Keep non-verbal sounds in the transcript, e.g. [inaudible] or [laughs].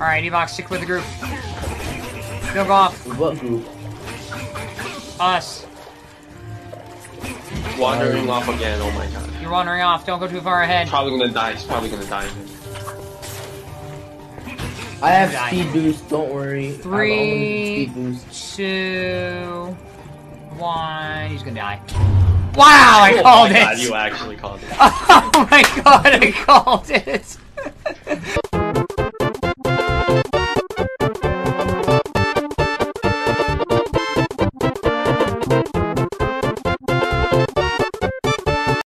Alright, Evox, stick with the group. Go go off. What group? Us. Wandering off again, oh my god. You're wandering off. Don't go too far ahead. Probably gonna die, he's probably gonna die. I have Die. speed boost, don't worry. Three, two, one. He's gonna die. Wow, I oh called it! god, you actually called it. [laughs] Oh my god, I called it!